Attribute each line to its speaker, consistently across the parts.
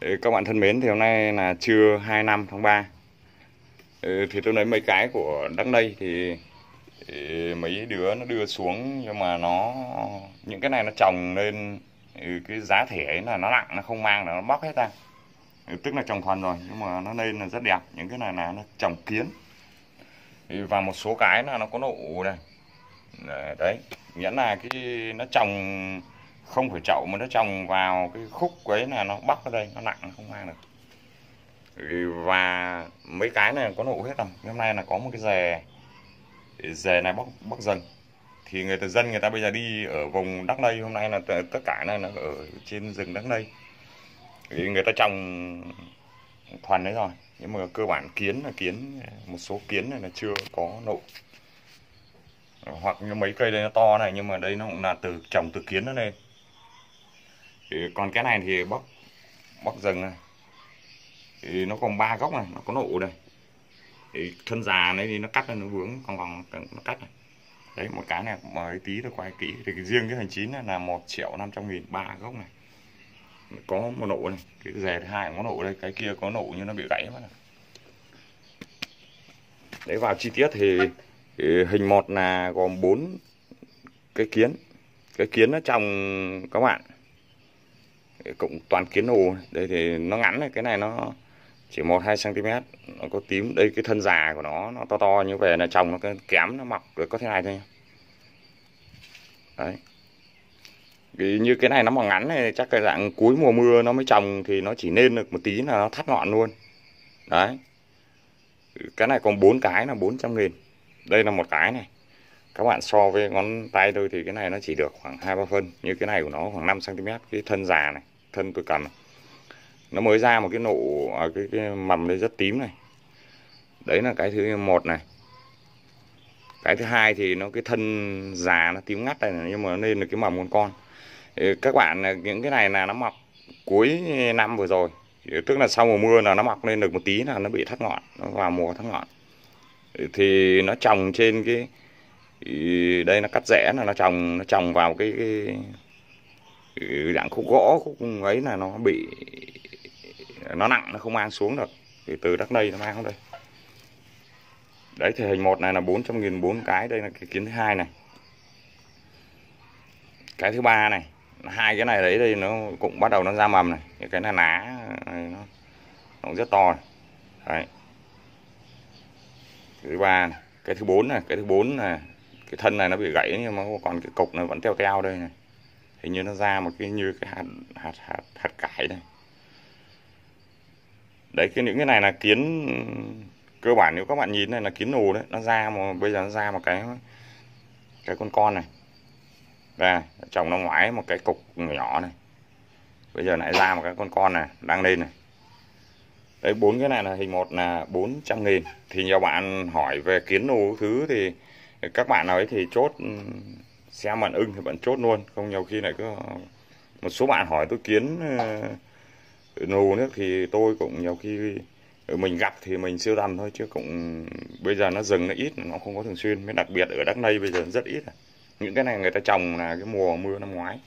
Speaker 1: Ừ, các bạn thân mến, thì hôm nay là trưa 2 năm tháng 3 ừ, Thì tôi lấy mấy cái của đắk đây thì, thì mấy đứa nó đưa xuống nhưng mà nó những cái này nó trồng lên cái giá thể ấy là nó nặng nó không mang là nó bóc hết ra. Tức là trồng thuần rồi nhưng mà nó lên là rất đẹp. Những cái này là nó trồng kiến. Và một số cái là nó có nụ này đấy nghĩa là cái nó trồng không phải chậu mà nó trồng vào cái khúc ấy là nó bắc ở đây, nó nặng, nó không mang được. Ừ, và mấy cái này có nụ hết rồi hôm nay là có một cái dề dề này bóc bóc dần. Thì người ta, dân người ta bây giờ đi ở vùng đắk lây hôm nay là tất cả này nó ở trên rừng đắk lây thì người ta trồng thuần đấy rồi nhưng mà cơ bản kiến là kiến, một số kiến này là chưa có nụ hoặc như mấy cây đây nó to này, nhưng mà đây nó cũng là từ, trồng từ kiến nó lên thì còn cái này thì bóc bóc rừng này. Thì nó còn ba góc này nó có nụ đây. Thì thân già này thì nó cắt lên nó vướng còn vòng nó cắt này. Đấy một cái này mời tí tôi quay kỹ. Thì riêng cái hành chín này là một triệu năm trăm nghìn ba gốc này. Có một nụ này cái rè thứ hai có nụ đây cái kia có nụ nhưng nó bị gãy mất này. đấy vào chi tiết thì, thì hình một là gồm bốn cái kiến. Cái kiến nó trong các bạn cũng toàn kiến ù đây thì nó ngắn này, cái này nó chỉ một hai cm nó có tím, đây cái thân già của nó nó to to như về là trồng nó kém, nó mọc được có thế này thôi. Đấy. Vì như cái này nó mà ngắn này, chắc cái dạng cuối mùa mưa nó mới trồng thì nó chỉ nên được một tí là nó thắt ngọn luôn. Đấy. Cái này còn bốn cái là 400 nghìn. Đây là một cái này. Các bạn so với ngón tay tôi thì cái này nó chỉ được khoảng hai ba phân, như cái này của nó khoảng 5 cm cái thân già này thân tôi cầm nó mới ra một cái nụ à, cái, cái mầm đây rất tím này. Đấy là cái thứ một này. Cái thứ hai thì nó cái thân già nó tím ngắt này nhưng mà nó lên được cái mầm con con. Các bạn à, những cái này là nó mọc cuối năm vừa rồi. Tức là sau mùa mưa là nó mọc lên được một tí là nó bị thắt ngọn nó vào mùa thắt ngọn. Thì nó trồng trên cái đây nó cắt rẽ là nó trồng nó trồng vào cái, cái dạng khúc gỗ khúc ấy là nó bị nó nặng nó không mang xuống được. Thì từ đắk đây nó mang đây. Đấy thì hình một này là 400 nghìn bốn cái đây là cái kiến thứ hai này. Cái thứ ba này hai cái này đấy đây nó cũng bắt đầu nó ra mầm này. Cái này lá này nó, nó rất to này. đấy. Cái thứ ba này. cái thứ bốn này cái thứ bốn này cái thân này nó bị gãy nhưng mà còn cái cục này vẫn teo teo đây này hình như nó ra một cái như cái hạt hạt hạt hạt cải đây đấy, cái những cái này là kiến, cơ bản nếu các bạn nhìn này là kiến nù đấy. Nó ra mà, bây giờ nó ra một cái cái con con này. Đây trồng nó ngoái một cái cục nhỏ này. Bây giờ lại ra một cái con con này, đang lên này. Đấy, bốn cái này là hình một là 400 nghìn. Thì nhiều bạn hỏi về kiến nù thứ thì các bạn nói thì chốt xem bạn ưng thì bạn chốt luôn. Không, nhiều khi lại có một số bạn hỏi tôi kiến ờ, nù nước thì tôi cũng nhiều khi mình gặp thì mình siêu tầm thôi, chứ cũng bây giờ nó dừng nó ít, nó không có thường xuyên. Mới đặc biệt ở đắk nây bây giờ rất ít à. những cái này người ta trồng là cái mùa mưa năm ngoái.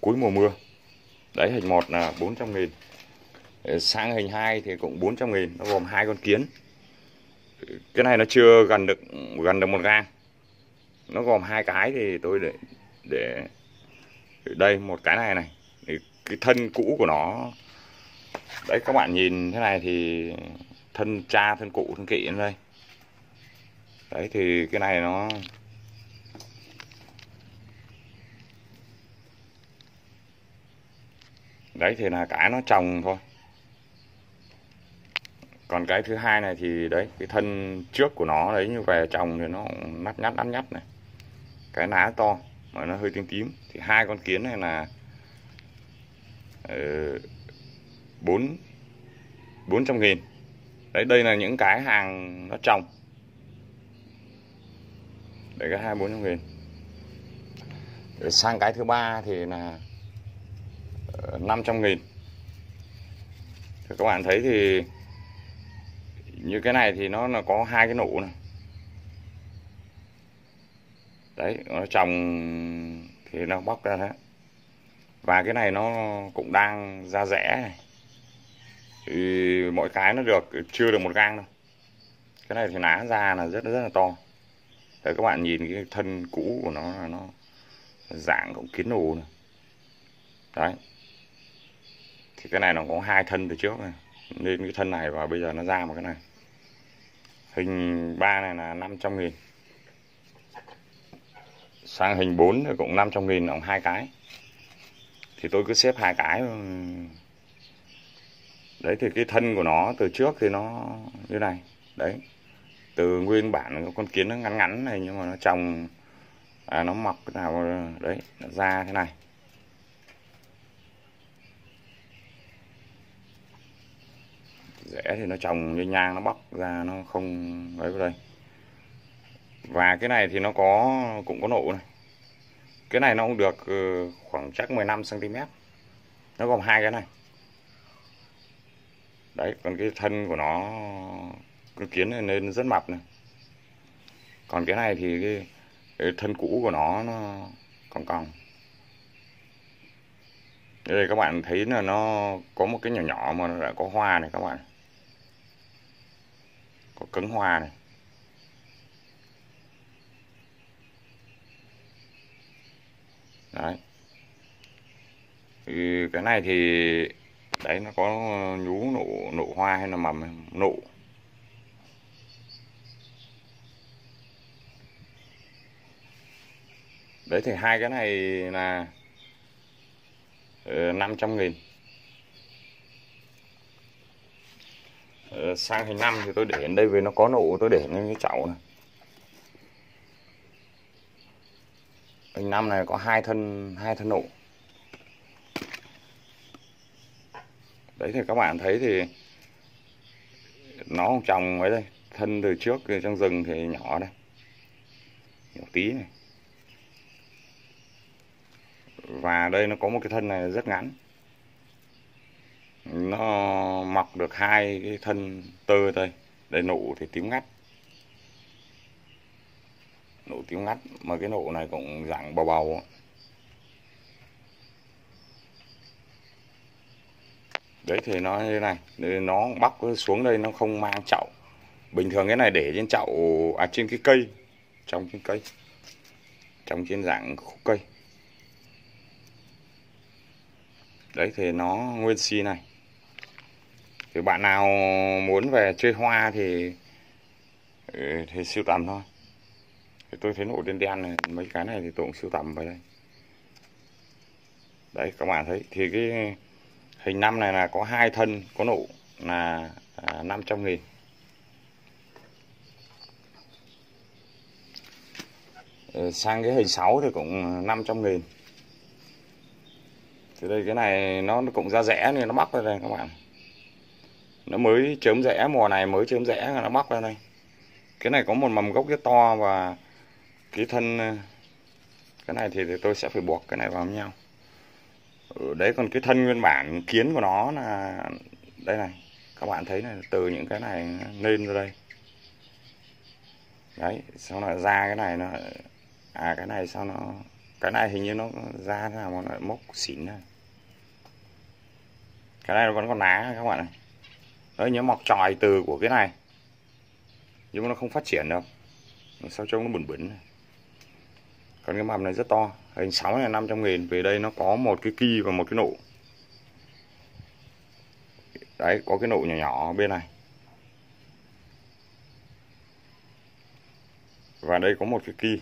Speaker 1: Cuối mùa mưa. Đấy, hình một là 400 nghìn. Ờ, sang hình hai thì cũng 400 nghìn, nó gồm hai con kiến. Cái này nó chưa gần được gần được một gang nó gồm hai cái thì tôi để để đây, một cái này này, thì cái thân cũ của nó. Đấy, các bạn nhìn thế này thì thân cha, thân cụ, thân kỵ lên đây. Đấy, thì cái này nó đấy, thì là cái nó trồng thôi. Còn cái thứ hai này thì đấy, cái thân trước của nó đấy, như về trồng thì nó nát nhắt nát nhắt này cái lá to mà nó hơi tím tím. Thì hai con kiến này là ờ, bốn bốn trăm nghìn. Đấy, đây là những cái hàng nó trồng. Để cái hai, bốn trăm nghìn. Để sang cái thứ ba thì là ờ, 500 nghìn. Thì các bạn thấy thì như cái này thì nó là có hai cái nụ này đấy, nó trồng thì nó bóc ra hết và cái này nó cũng đang ra rẽ này thì mỗi cái nó được, chưa được một gang đâu cái này thì lá ra là rất rất là to Đấy các bạn nhìn cái thân cũ của nó là nó dạng cũng kiến ù này. Đấy. Thì cái này nó có hai thân từ trước này. Nên cái thân này và bây giờ nó ra một cái này. Hình ba này là 500 nghìn. Sang hình 4 thì cũng 500 nghìn ông hai cái. Thì tôi cứ xếp hai cái. Đấy thì cái thân của nó từ trước thì nó như này. Đấy từ nguyên bản con kiến nó ngắn ngắn này nhưng mà nó trồng à, nó mọc cái nào đấy nó ra thế này rễ thì nó trồng như nhang nó bóc ra nó không ấy vào đây và cái này thì nó có cũng có nụ này. Cái này nó cũng được ừ, khoảng chắc 15 cm nó gồm hai cái này. Đấy còn cái thân của nó con kiến này nên rất mập này. Còn cái này thì cái, cái thân cũ của nó nó còn còn đây các bạn thấy là nó có một cái nhỏ nhỏ mà nó lại có hoa này các bạn. Có cứng hoa này. Đấy. Thì cái này thì đấy nó có nhú nụ nụ hoa hay là mầm nụ. Đấy thì hai cái này là 500 ờ, nghìn. Ờ, sang hình năm thì tôi để đến đây vì nó có nụ tôi để lên cái chậu này hình năm này có hai thân hai thân nụ đấy thì các bạn thấy thì nó không trồng ấy đây. Thân từ trước trong rừng thì nhỏ đây. Nhỏ tí này. Và đây nó có một cái thân này rất ngắn. Nó mọc được hai cái thân tơ đây. Đây nụ thì tím ngắt nụ tiếng ngắt, mà cái nụ này cũng dạng bầu bầu. Đấy, thì nó như này. Nó bóc xuống đây, nó không mang chậu. Bình thường cái này để trên chậu à trên cái cây. Trong trên cây. Trong trên dạng khúc cây. Đấy, thì nó nguyên si này. Thì bạn nào muốn về chơi hoa thì ừ, thì siêu tầm thôi thì tôi thấy nổi đen đen này mấy cái này thì tôi cũng sưu tầm vào đây. Đấy các bạn thấy thì cái hình năm này là có hai thân có nụ là à, 500 nghìn. Ờ, sang cái hình 6 thì cũng 500 nghìn. Thì đây cái này nó cũng ra rẽ nên nó mắc ra đây các bạn. Nó mới chớm rẽ mùa này mới chớm rẽ nó mắc ra đây. Cái này có một mầm gốc rất to và cái thân ờ, cái này thì, tôi sẽ phải buộc cái này vào với nhau. Ở đấy còn cái thân nguyên bản kiến của nó là đây này các bạn thấy này từ những cái này lên ra đây. Đấy sau là ra cái này nó à cái này sao nó cái này hình như nó ra thế nào mà nó mốc xỉn này cái này nó vẫn còn lá các bạn này. Đấy nhớ mọc tròi từ của cái này. Nhưng mà nó không phát triển đâu. Sao trông nó bẩn bẩn này còn cái mầm này rất to, hình 6 này 500 nghìn vì đây nó có một cái kỳ và một cái nụ. Đấy, có cái nụ nhỏ nhỏ bên này. Và đây có một cái kỳ.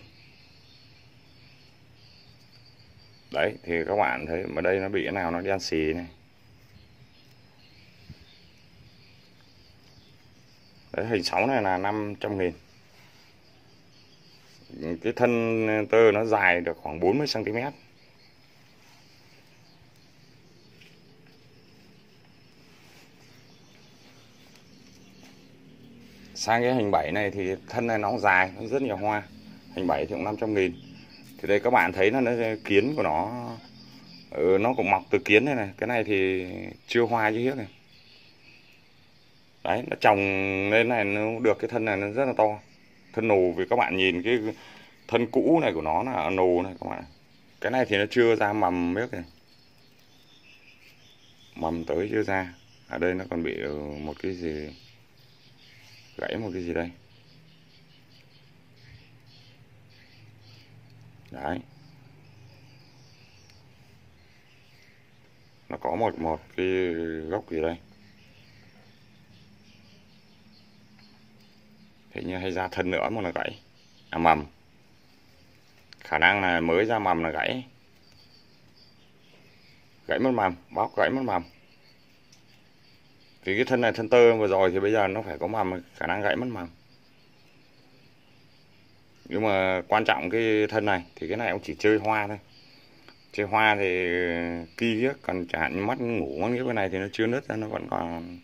Speaker 1: Đấy, thì các bạn thấy, mà đây nó bị cái nào nó đen xì này. Đấy, hình 6 này là 500 nghìn cái thân tơ nó dài được khoảng 40 cm sang cái hình 7 này thì thân này nó dài nó rất nhiều hoa. Hình 7 thì cũng 500 nghìn. Thì đây các bạn thấy nó, nó kiến của nó ừ, nó cũng mọc từ kiến này này. Cái này thì chưa hoa chứ hiếc này. Đấy nó trồng lên này nó được cái thân này nó rất là to thân nù vì các bạn nhìn cái thân cũ này của nó là nù này các bạn. Cái này thì nó chưa ra mầm, biết này mầm tới chưa ra. Ở đây nó còn bị ờ, một cái gì, gãy một cái gì đây? Đấy. Nó có một một cái gốc gì đây? Thế như hay ra thân nữa mà nó gãy. À mầm. Khả năng là mới ra mầm là gãy. Gãy mất mầm bóc gãy mất mầm. Thì cái thân này, thân tơ vừa rồi thì bây giờ nó phải có mầm, khả năng gãy mất mầm. Nhưng mà quan trọng cái thân này thì cái này ông chỉ chơi hoa thôi. Chơi hoa thì kỳ ghiếc còn chẳng hạn mắt ngủ mắt cái này thì nó chưa nứt ra, nó vẫn còn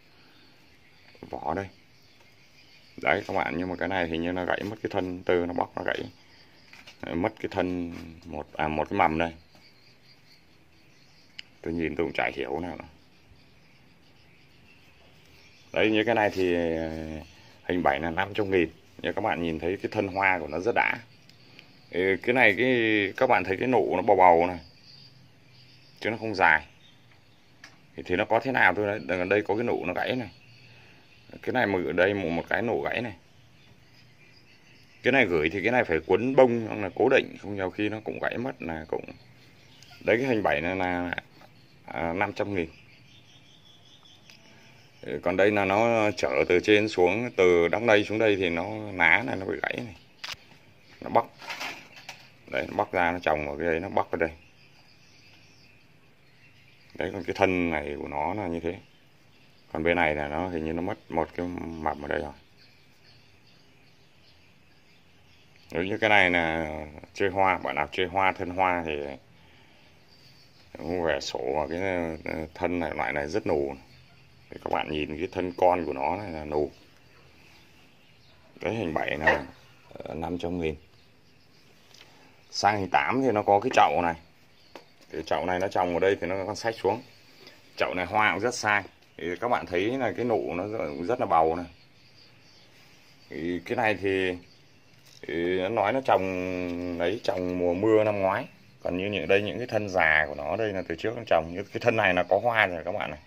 Speaker 1: vỏ đây đấy các bạn nhưng mà cái này thì như nó gãy mất cái thân từ nó bóc nó gãy ờ, mất cái thân một à một cái mầm đây. Tôi nhìn tôi cũng chả hiểu nào. Đấy như cái này thì ờ, hình bảy là năm trăm nghìn. Như các bạn nhìn thấy cái thân hoa của nó rất đã. Ờ, cái này cái các bạn thấy cái nụ nó bầu bầu này chứ nó không dài. Thì, thì nó có thế nào thôi đấy. Đây có cái nụ nó gãy này cái này mà ở đây một, một cái nổ gãy này. Cái này gửi thì cái này phải quấn bông hoặc là cố định. Không nhiều khi nó cũng gãy mất là cũng đấy cái hình bảy này là à, 500 nghìn. Ừ, còn đây là nó chở từ trên xuống từ đóng đây xuống đây thì nó ná này nó bị gãy này. Nó bóc. Đấy nó bóc ra nó trồng vào cái đây nó bóc vào đây. Đấy còn cái thân này của nó là như thế còn bên này là nó hình như nó mất một cái mầm ở đây rồi. Nếu như cái này là chơi hoa, bạn nào chơi hoa, thân hoa thì vẻ sổ và cái ờ, thân này, loại này rất nù. Thì các bạn nhìn cái thân con của nó này là nù. Cái hình 7 là ờ, 500 nghìn. Sang hình 8 thì nó có cái chậu này. Cái chậu này nó trồng ở đây thì nó con sách xuống. Chậu này hoa cũng rất sai thì các bạn thấy là cái nụ nó rất là bầu này. Thì cái này thì, thì nó nói nó trồng lấy trồng mùa mưa năm ngoái. Còn như những đây những cái thân già của nó đây là từ trước nó trồng. Như cái thân này là có hoa rồi các bạn này.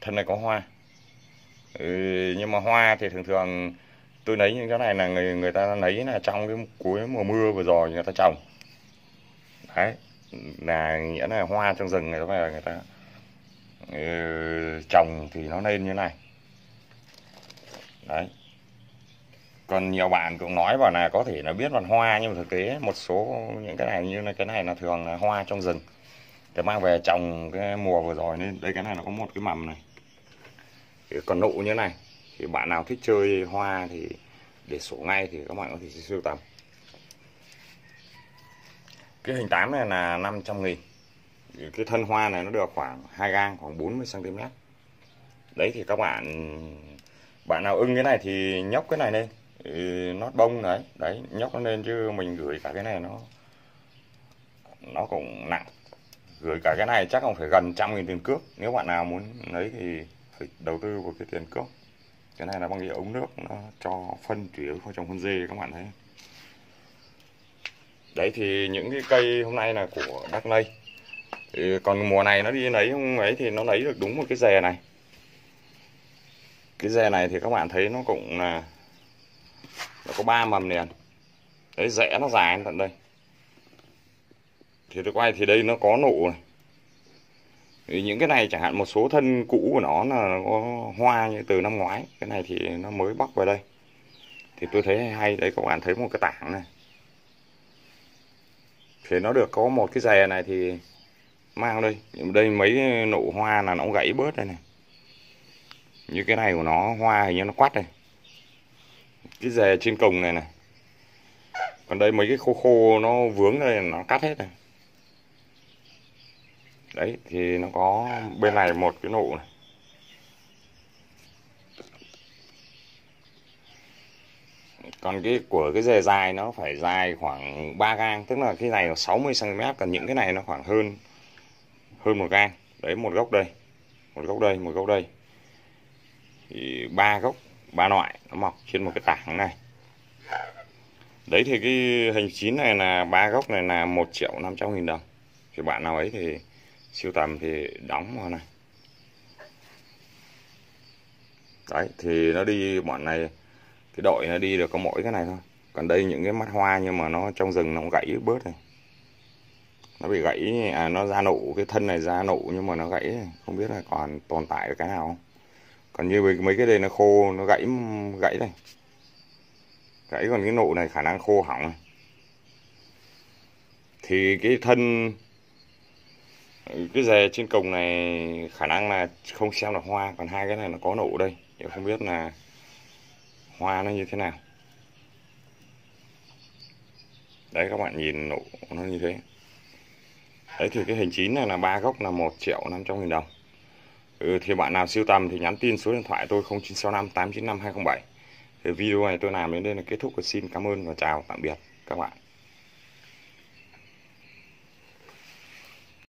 Speaker 1: Thân này có hoa. Ừ, nhưng mà hoa thì thường thường tôi lấy những cái này là người người ta lấy là trong cái cuối mùa mưa vừa rồi người ta trồng. Đấy là nghĩa là hoa trong rừng người ta người ta Ờ, trồng thì nó lên như này. Đấy. Còn nhiều bạn cũng nói vào là có thể là biết bằng hoa, nhưng mà thực tế một số những cái này như là cái này là thường là hoa trong rừng. Để mang về trồng cái mùa vừa rồi, nên đây cái này nó có một cái mầm này. Còn nụ như này, thì bạn nào thích chơi hoa thì để sổ ngay thì các bạn có thể sưu tầm. Cái hình tám này là 500 nghìn cái thân hoa này nó được khoảng hai gang, khoảng 40 cm đấy, thì các bạn bạn nào ưng cái này thì nhóc cái này lên. Ừ, nó bông đấy. Đấy, nhóc nó lên chứ mình gửi cả cái này nó nó cũng nặng. Gửi cả cái này chắc không phải gần trăm nghìn tiền cước. Nếu bạn nào muốn lấy thì phải đầu tư vào cái tiền cước. Cái này là bằng cái ống nước nó cho phân chủ yếu trong phân dê, các bạn thấy đấy, thì những cái cây hôm nay là của đắk lây thì còn mùa này nó đi lấy không ấy thì nó lấy được đúng một cái dè này. Cái dè này thì các bạn thấy nó cũng là nó có ba mầm liền. Đấy rẽ nó dài tận đây. Thì tôi quay thì đây nó có nụ này. Thì những cái này chẳng hạn một số thân cũ của nó là nó có hoa như từ năm ngoái. Cái này thì nó mới bóc vào đây. Thì tôi thấy hay, hay đấy các bạn thấy một cái tảng này. Thì nó được có một cái dè này thì mang đây đây mấy nụ hoa là nó gãy bớt đây này. Như cái này của nó, hoa hình như nó quát đây. Cái dề trên cồng này này. Còn đây mấy cái khô khô nó vướng đây, nó cắt hết này. Đấy, thì nó có bên này một cái nụ này. Còn cái của cái dề dài nó phải dài khoảng 3 gang, tức là cái này là 60 cm còn những cái này nó khoảng hơn hơn một gang. Đấy, một gốc đây. Một gốc đây, một gốc đây. Thì ba gốc, ba loại nó mọc trên một cái tảng này. Đấy thì cái hình chín này là ba gốc này là một triệu năm trăm nghìn đồng. Thì bạn nào ấy thì siêu tầm thì đóng vào này. Đấy, thì nó đi, bọn này, cái đội nó đi được có mỗi cái này thôi. Còn đây những cái mắt hoa nhưng mà nó trong rừng nó gãy bớt này nó bị gãy à nó ra nụ, cái thân này ra nụ nhưng mà nó gãy, không biết là còn tồn tại được cái nào không? Còn như mấy cái đây nó khô, nó gãy gãy này gãy còn cái nụ này khả năng khô hỏng này. thì cái thân, cái dè trên cồng này khả năng là không xem là hoa, còn hai cái này nó có nụ đây. Thì không biết là hoa nó như thế nào. Đấy, các bạn nhìn nụ nó như thế đấy thì cái hình chín này là ba gốc là một triệu năm trăm nghìn đồng. Ừ, thì bạn nào siêu tầm thì nhắn tin số điện thoại tôi 0965 895 207 thì video này tôi làm đến đây là kết thúc và xin cảm ơn và chào tạm biệt các bạn.